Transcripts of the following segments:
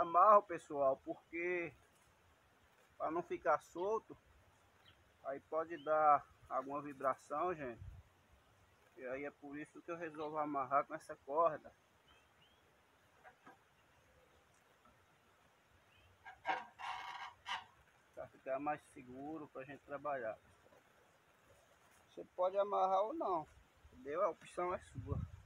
amarro, pessoal, porque para não ficar solto, aí pode dar alguma vibração, gente. E aí é por isso que eu resolvo amarrar com essa corda. Para ficar mais seguro para a gente trabalhar. Você pode amarrar ou não. Entendeu? A opção é sua.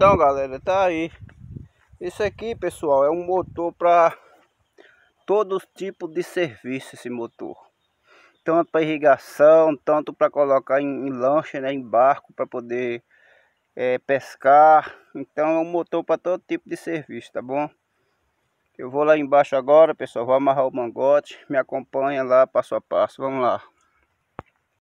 Então galera, tá aí. Isso aqui pessoal é um motor para Todos os tipos de serviço esse motor. Tanto para irrigação, tanto para colocar em, em, lancha, né, em barco para poder é, pescar. Então é um motor para todo tipo de serviço, tá bom? Eu vou lá embaixo agora pessoal, vou amarrar o mangote. Me acompanha lá passo a passo, vamos lá